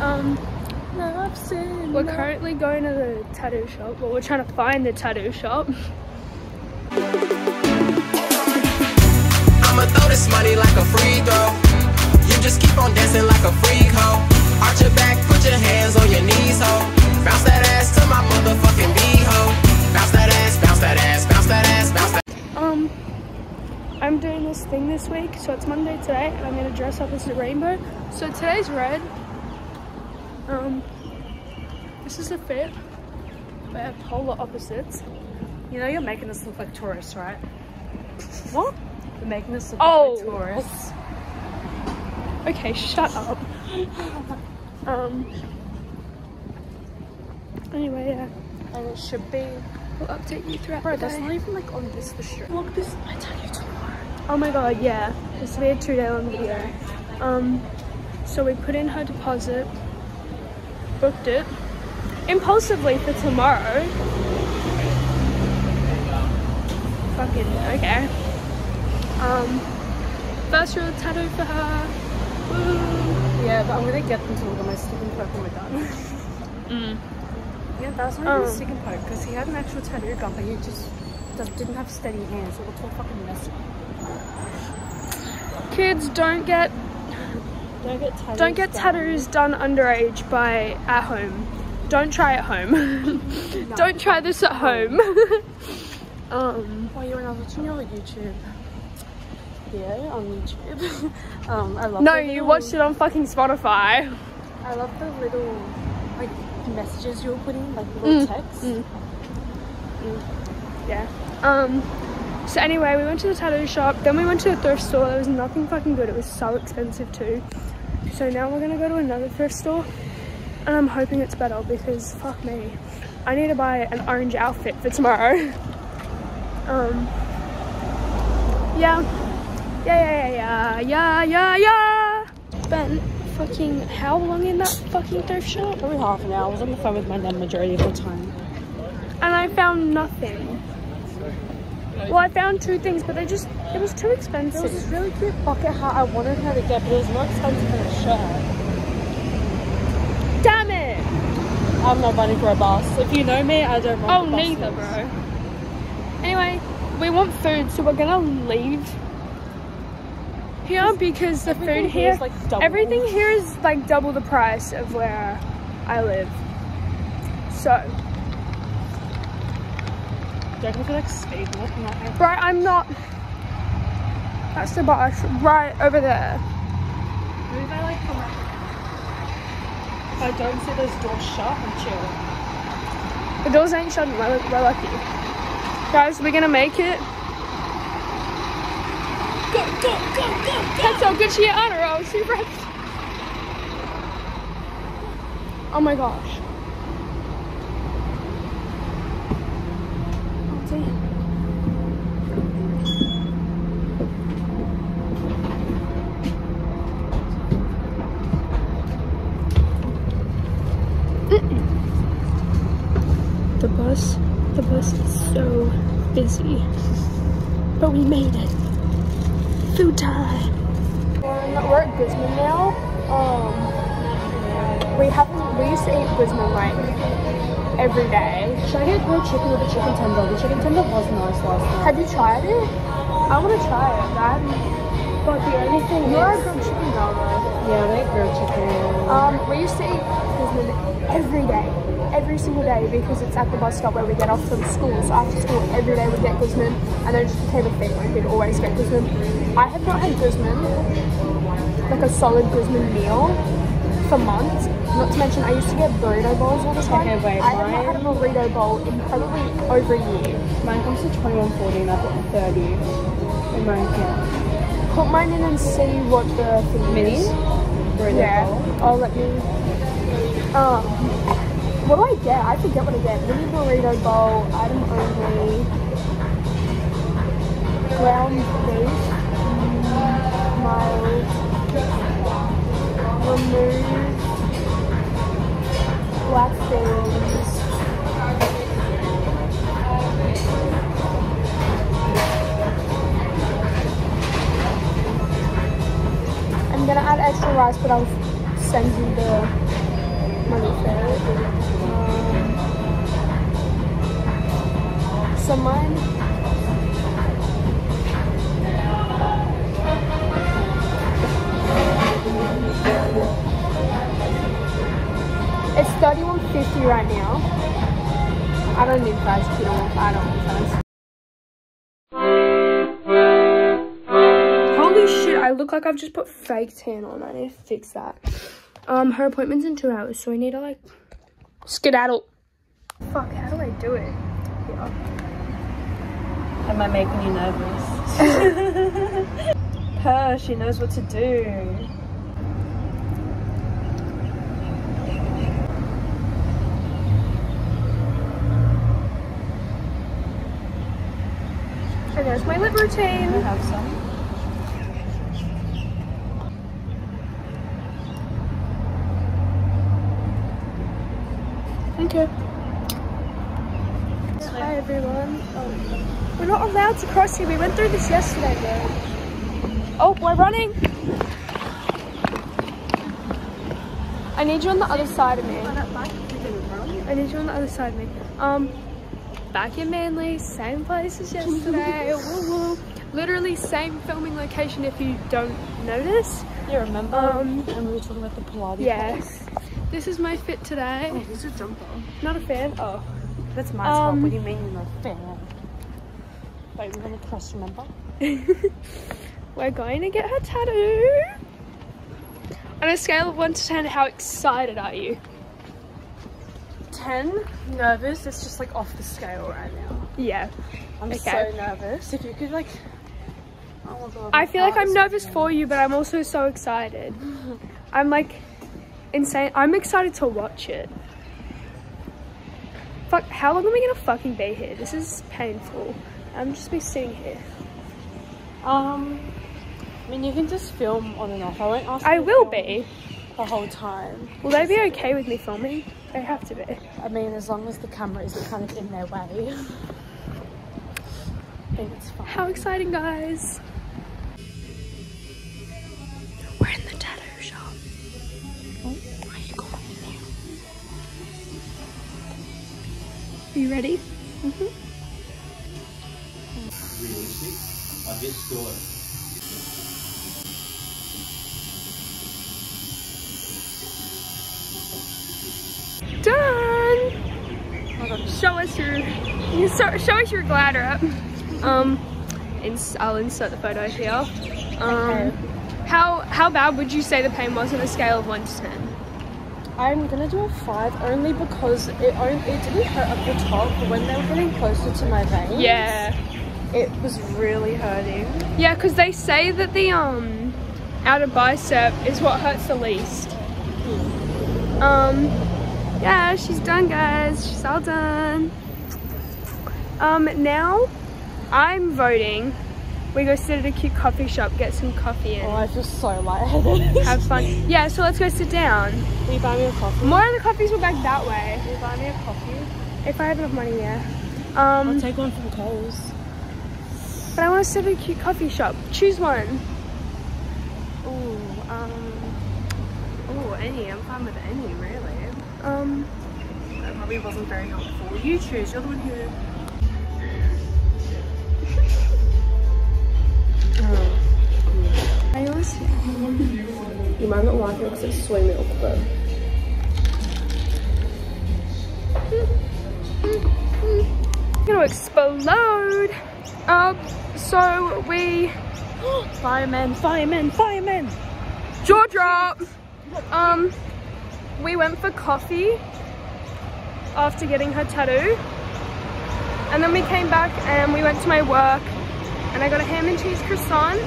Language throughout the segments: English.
Um, Love we're currently going to the tattoo shop. Well, we're trying to find the tattoo shop. I'ma throw this money like a free throw. You just keep on dancing like a freak hoe. Arch your back, put your hands on your knees, ho. Bounce that ass to my motherfucking beat, ho. Bounce that ass, bounce that ass, bounce that ass, bounce that. Um, I'm doing this thing this week, so it's Monday today, and I'm gonna dress up as a rainbow. So today's red. Um, this is a fit. We're polar opposites. You know you're making us look like tourists, right? What? You're making us look Oh. like tourists. Okay, shut up. um. Anyway, yeah, And it should be. we'll update you throughout Bro, the that's day. not even like on this the street. Look, this I tell you tomorrow. Oh my god, yeah. This will be a two day long video. Um, so we put in her deposit, booked it impulsively for tomorrow. Fucking okay. Um, first real tattoo for her. Woo. Yeah, but I'm gonna get them to look at my stick and poke when we're done. Mm. yeah, that's even Oh. a stick and poke because he had an actual tattoo gun, but he just just didn't have steady hands. So it looked all fucking messy. Kids don't get Don't get tattoos. don't get done. tattoos done underage by at home. Don't try at home. don't try this at home. um. While you were not watching your YouTube. Yeah, on YouTube. um, I love. No, you little- watched it on fucking Spotify. I love the little like messages you were putting, like little Mm, text. mm. Yeah. Um. So anyway, we went to the tattoo shop. Then we went to the thrift store. There was nothing fucking good. It was so expensive too. So now we're gonna go to another thrift store, and I'm hoping it's better because fuck me, I need to buy an orange outfit for tomorrow. um. Yeah. Yeah, yeah, yeah, yeah, yeah, yeah. Spent fucking how long in that fucking thrift shop? Probably half an hour. I was on the phone with my dad majority of the time. and I found nothing. Well, I found two things, but they just, it was too expensive. There was this really cute bucket hat I wanted her to get, but it was more expensive than a shirt. Damn it! I'm not running for a bus. If you know me, I don't run Oh, neither, bro. Anyway, we want food, so we're gonna leave here because the food here here, is, like, everything here is like double the price of where I live. So, Don't you feel like speed walking that way? right, I'm not. That's the bus, right over there. Maybe if I like come up. If I don't see those doors shut, I'm chill. The doors ain't shut, we're, we're lucky. Guys, we're gonna make it. Go, go, go, go, That's how good she her own. She reps. Oh my gosh. Oh, damn. The bus, the bus is so busy. But we made it. Food time. We're at Guzman now. Um, we haven't. We used to eat Guzman like every day. Should I get grilled chicken with a chicken tender? The chicken tender was nice last night. Have you tried it? I want to try it. I But the only thing You're a is, grilled chicken girl, though. Yeah, I like grilled chicken. um, we used to eat every day, every single day because it's at the bus stop where we get off from school. So after school, every day we'd get Guzman, and then it just became a thing. Like we'd always get Guzman. I have not had Guzman, like a solid Guzman meal, for months. Not to mention, I used to get burrito bowls all the time. Okay, wait, I have not had a burrito bowl in probably over a year. Mine comes to 21.40 and I've got 30 in my account. Put mine in and see what the thing Mini? is. Yeah. Oh, let me. Um, what do I get? I forget what I get. Mini burrito bowl, item only, ground beef, mild, remove, black beans. Extra rice, but I'll send you the my new favorite. Um, so mine. It's thirty-one fifty right now. I don't need fries. I don't want fries. I look like I've just put fake tan on. I need to fix that. Um, her appointment's in two hours, so we need to like skedaddle. Fuck! How do I do it? Yeah. Am I making you nervous? Her, she knows what to do. And there's my lip routine. I have some. You. Hi everyone. Oh, we're not allowed to cross here. We went through this yesterday though. Oh, we're running. I need you on the other side of me. I need you on the other side of me. Um, back in Manly, same place as yesterday. woo woo. Literally same filming location if you don't notice. You remember? Um, and we were talking about the Pilates. Yes. This is my fit today. Oh, this is a jumper. Not a fan. Oh. That's my. Um, What do you mean you're not a fan? Wait, we're gonna cross, remember? We're going to get her tattoo. On a scale of 1 to 10, how excited are you? 10, nervous. It's just like off the scale right now. Yeah. I'm Okay. so nervous. If you could like. Oh god. I feel like I'm nervous for you, but I'm also so excited. I'm like insane. I'm excited to watch it. Fuck, how long are we gonna fucking be here? This is painful. I'm just be sitting here. Um, I mean, you can just film on and off. I won't ask. I will be. the whole time. Will they be okay with me filming? They have to be. I mean, as long as the camera isn't kind of in their way. I think it's fine. How exciting, guys! Are you ready? Mhm. realistic. I just thought Done! Show us your, you so- show us your glider up. Um, and I'll insert the photo here. Um, how how bad would you say the pain was on a scale of one to ten? I'm gonna do a five only because it only, it didn't hurt up the top, but when they were getting closer to my veins, Yeah, it was really hurting. yeah, because they say that the um outer bicep is what hurts the least. Um, yeah, she's done, guys. She's all done. Um, now I'm voting. We go sit at a cute coffee shop, get some coffee Oh, and I feel so lightheaded. have fun. Yeah, so let's go sit down. Will you buy me a coffee? More of the coffees were back that way. Will you buy me a coffee? If I have enough money, yeah. I'll Um, take one from Coles. but I want to sit at a cute coffee shop. Choose one. Ooh, um, ooh, any. I'm fine with any, really. Um, That probably wasn't very helpful. You choose. You're the one who. Always You might not like it because it's soy milk, but gonna explode. Um, so we firemen, firemen, firemen. jaw drop. Um, we went for coffee after getting her tattoo, and then we came back and we went to my work, and I got a ham and cheese croissant,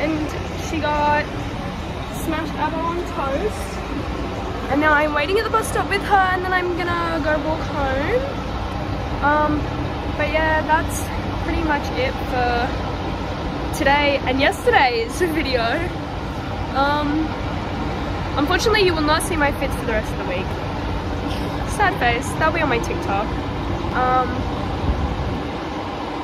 and she got smashed on toast. And now I'm waiting at the bus stop with her, and then I'm gonna go walk home. Um, but yeah, that's pretty much it for today and yesterday's video. Um, unfortunately, you will not see my fits for the rest of the week. Sad face. That'll be on my TikTok. Um,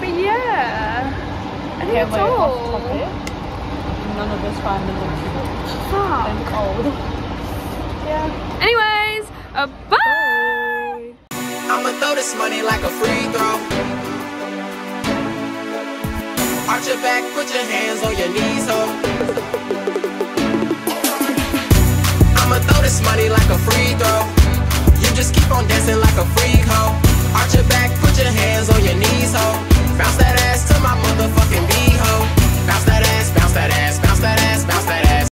but yeah, I think that's all. None of us find them Fuck. and cold. Yeah. Anyways, Uh, bye. I'ma throw this money like a free throw. Arch your back, put your hands on your knees, ho. I'ma throw this money like a free throw. You just keep on dancing like a freak, ho. Arch your back, put Bounce that ass to my motherfucking beehole. Bounce that ass, bounce that ass, bounce